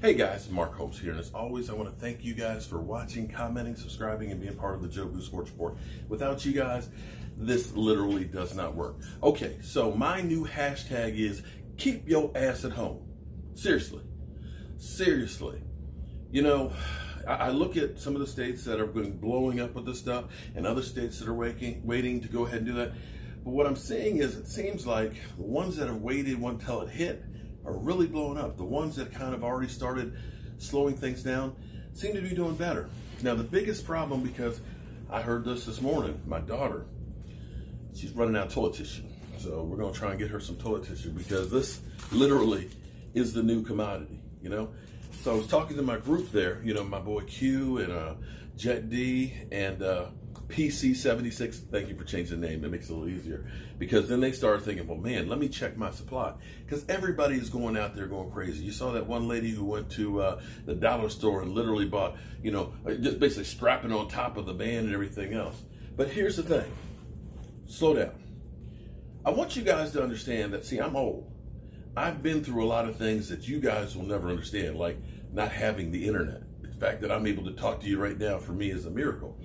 Hey guys, Mark Holmes here, and as always, I want to thank you guys for watching, commenting, subscribing, and being part of the Joe Jobu Sports Report. Without you guys, this literally does not work. Okay, so my new hashtag is keep your ass at home. Seriously. Seriously. You know, I look at some of the states that are blowing up with this stuff and other states that are waiting, waiting to go ahead and do that. But what I'm saying is it seems like the ones that have waited until it hit are really blowing up. The ones that kind of already started slowing things down seem to be doing better. Now, the biggest problem, because I heard this this morning, my daughter, she's running out of toilet tissue. So we're going to try and get her some toilet tissue because this literally is the new commodity, you know? So I was talking to my group there, you know, my boy Q and uh, Jet D and uh, PC76. Thank you for changing the name. That makes it a little easier. Because then they started thinking, well, man, let me check my supply. Because everybody is going out there going crazy. You saw that one lady who went to uh, the dollar store and literally bought, you know, uh, just basically strapping on top of the van and everything else. But here's the thing. Slow down. I want you guys to understand that, see, I'm old. I've been through a lot of things that you guys will never understand, like not having the internet. The fact that I'm able to talk to you right now for me is a miracle.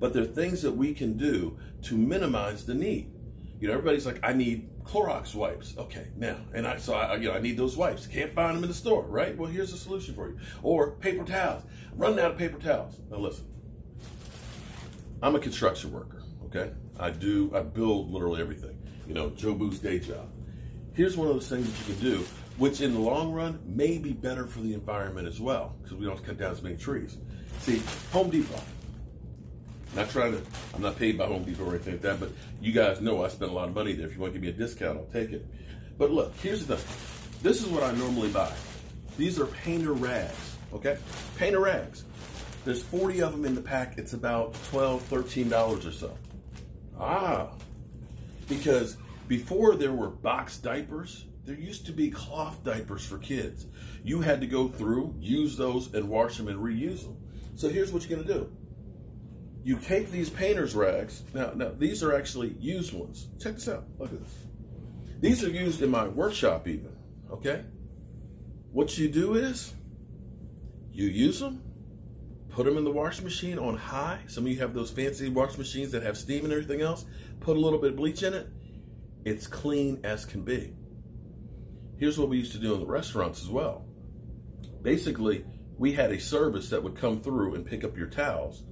But there are things that we can do to minimize the need. You know, everybody's like, I need Clorox wipes. Okay, now, and I so I, you know, I need those wipes. Can't find them in the store, right? Well, here's a solution for you. Or paper towels. I'm running out of paper towels. Now listen, I'm a construction worker. Okay, I do, I build literally everything. You know, Jobu's day job. Here's one of those things that you can do, which in the long run may be better for the environment as well, because we don't cut down as many trees. See, Home Depot not trying to, I'm not paid by Home Depot or anything like that, but you guys know I spend a lot of money there. If you want to give me a discount, I'll take it. But look, here's the thing. This is what I normally buy. These are painter rags, okay? Painter rags. There's 40 of them in the pack. It's about $12, $13 or so. Ah, because before there were box diapers, there used to be cloth diapers for kids. You had to go through, use those, and wash them and reuse them. So here's what you're going to do you take these painter's rags. Now, now these are actually used ones. Check this out. Look at this. These are used in my workshop even, okay? What you do is you use them, put them in the washing machine on high. Some of you have those fancy washing machines that have steam and everything else. Put a little bit of bleach in it. It's clean as can be. Here's what we used to do in the restaurants as well. Basically, we had a service that would come through and pick up your towels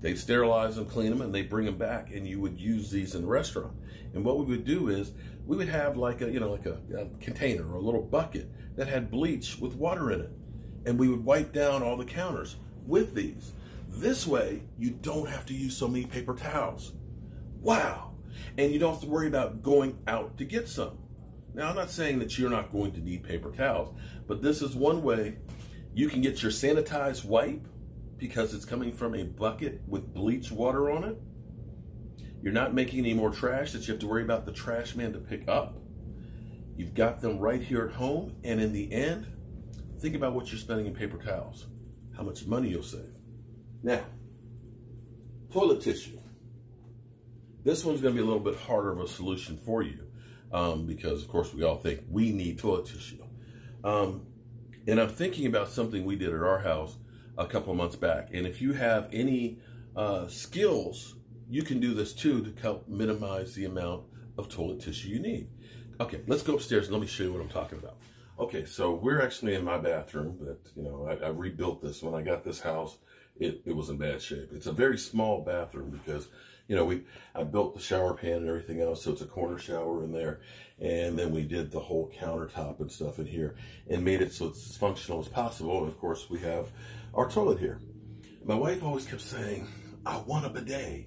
They'd sterilize them, clean them, and they bring them back, and you would use these in the restaurant. And what we would do is we would have like a you know like a, a container or a little bucket that had bleach with water in it, and we would wipe down all the counters with these. This way, you don't have to use so many paper towels. Wow! And you don't have to worry about going out to get some. Now, I'm not saying that you're not going to need paper towels, but this is one way you can get your sanitized wipe because it's coming from a bucket with bleach water on it. You're not making any more trash that you have to worry about the trash man to pick up. You've got them right here at home. And in the end, think about what you're spending in paper towels, how much money you'll save. Now, toilet tissue. This one's going to be a little bit harder of a solution for you um, because, of course, we all think we need toilet tissue. Um, and I'm thinking about something we did at our house a couple months back. And if you have any uh, skills, you can do this too to help minimize the amount of toilet tissue you need. Okay, let's go upstairs and let me show you what I'm talking about. Okay, so we're actually in my bathroom that, you know, I, I rebuilt this. When I got this house, it, it was in bad shape. It's a very small bathroom because, you know, we I built the shower pan and everything else, so it's a corner shower in there. And then we did the whole countertop and stuff in here and made it so it's as functional as possible. And of course, we have our toilet here. My wife always kept saying, I want a bidet.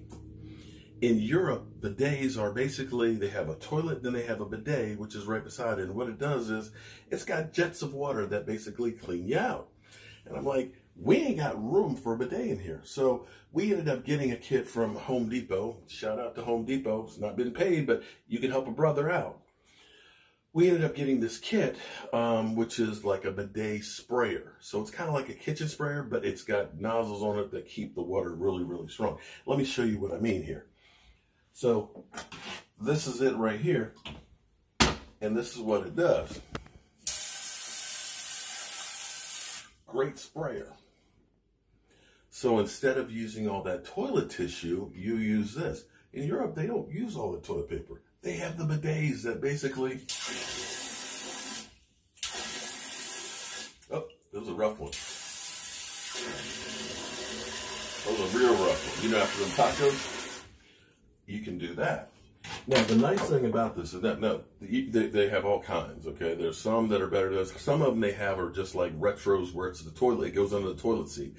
In Europe, bidets are basically, they have a toilet, then they have a bidet, which is right beside it. And what it does is, it's got jets of water that basically clean you out. And I'm like, we ain't got room for a bidet in here. So we ended up getting a kit from Home Depot. Shout out to Home Depot. It's not been paid, but you can help a brother out we ended up getting this kit, um, which is like a bidet sprayer. So it's kind of like a kitchen sprayer, but it's got nozzles on it that keep the water really, really strong. Let me show you what I mean here. So this is it right here. And this is what it does. great sprayer. So instead of using all that toilet tissue, you use this. In Europe, they don't use all the toilet paper. They have the bidets that basically... Oh, that was a rough one. That was a real rough one. You know, after them tacos, you can do that. Now, the nice thing about this is that, no, they, they have all kinds, okay? There's some that are better than others. Some of them they have are just like retros where it's the toilet, it goes under the toilet seat.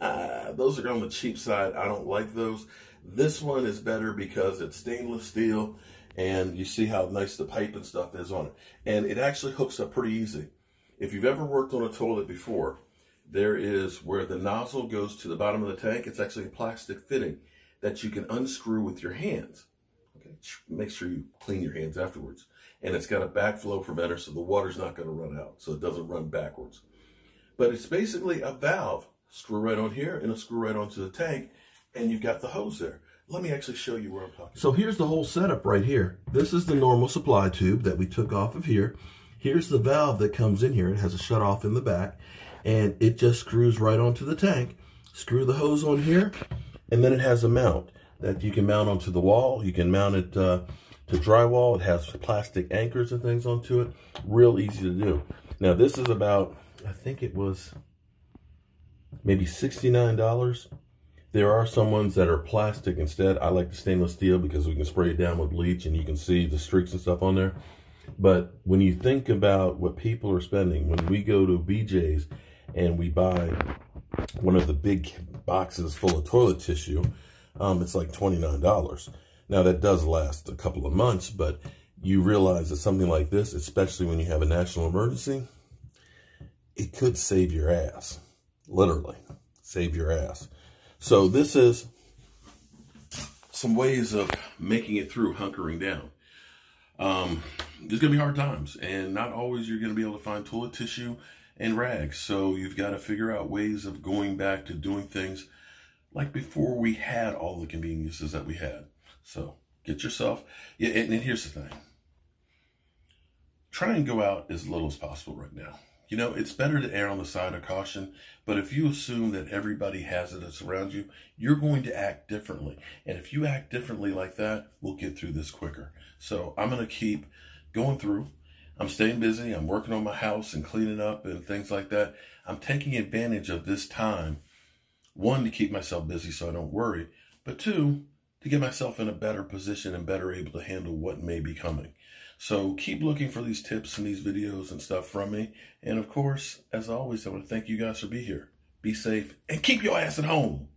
Uh, those are on the cheap side. I don't like those. This one is better because it's stainless steel and you see how nice the pipe and stuff is on it. And it actually hooks up pretty easy. If you've ever worked on a toilet before, there is where the nozzle goes to the bottom of the tank. It's actually a plastic fitting that you can unscrew with your hands. Okay, make sure you clean your hands afterwards. And it's got a backflow preventer so the water's not going to run out, so it doesn't run backwards. But it's basically a valve screw right on here and a screw right onto the tank and you've got the hose there. Let me actually show you where I'm talking. So here's the whole setup right here. This is the normal supply tube that we took off of here. Here's the valve that comes in here. It has a shut off in the back and it just screws right onto the tank. Screw the hose on here and then it has a mount that you can mount onto the wall. You can mount it uh, to drywall. It has plastic anchors and things onto it. Real easy to do. Now this is about, I think it was maybe $69. There are some ones that are plastic instead. I like the stainless steel because we can spray it down with bleach and you can see the streaks and stuff on there. But when you think about what people are spending, when we go to BJ's and we buy one of the big boxes full of toilet tissue, um, it's like $29. Now that does last a couple of months, but you realize that something like this, especially when you have a national emergency, it could save your ass literally save your ass. So this is some ways of making it through hunkering down. Um, there's going to be hard times, and not always you're going to be able to find toilet tissue and rags. So you've got to figure out ways of going back to doing things like before we had all the conveniences that we had. So get yourself, yeah, and, and here's the thing. Try and go out as little as possible right now. You know, it's better to err on the side of caution, but if you assume that everybody has it that's around you, you're going to act differently. And if you act differently like that, we'll get through this quicker. So I'm going to keep going through. I'm staying busy. I'm working on my house and cleaning up and things like that. I'm taking advantage of this time, one, to keep myself busy so I don't worry, but two, to get myself in a better position and better able to handle what may be coming. So keep looking for these tips and these videos and stuff from me. And of course, as always, I want to thank you guys for being here. Be safe and keep your ass at home.